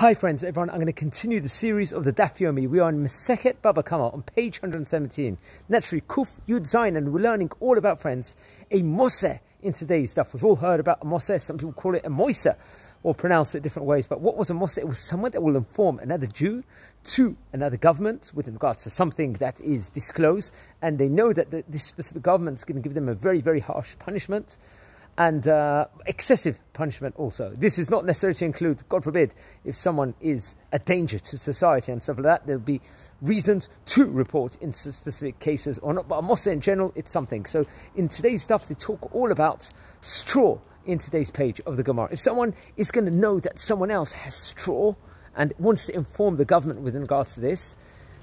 Hi friends, everyone. I'm going to continue the series of the Daf Yomi. We are in Masechet Bava Kamma on page 117. Naturally, Kuf Yud Zayin, and we're learning all about, friends, a Moseh in today's daf. We've all heard about a Moseh. Some people call it a Moisa or pronounce it different ways. But what was a Moseh? It was someone that will inform another Jew to another government with regards to something that is disclosed. And they know that this specific government is going to give them a very, very harsh punishment and uh, excessive punishment also. This is not necessarily to include, God forbid, if someone is a danger to society and stuff like that, there'll be reasons to report in specific cases or not. But Mossa in general, it's something. So in today's daf, they talk all about straw in today's page of the Gemara. If someone is going to know that someone else has straw and wants to inform the government with regards to this,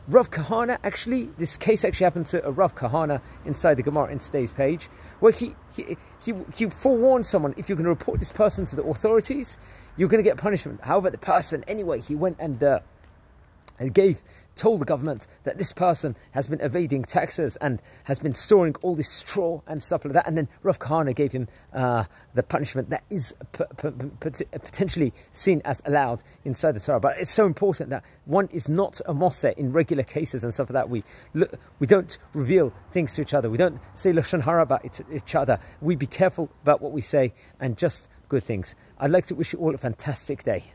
Rav Kahana, actually, this case actually happened to a Rav Kahana inside the Gemara in today's page, where he, he, he, he forewarned someone, if you're going to report this person to the authorities, you're going to get punishment. However, the person, anyway, he went and, uh, and gave told the government that this person has been evading taxes and has been storing all this straw and stuff like that. And then Rav Kahana gave him uh, the punishment that is potentially seen as allowed inside the Torah. But it's so important that one is not a moseh in regular cases and stuff like that. We, look, we don't reveal things to each other. We don't say Lashon Hara about each other. We be careful about what we say and just good things. I'd like to wish you all a fantastic day.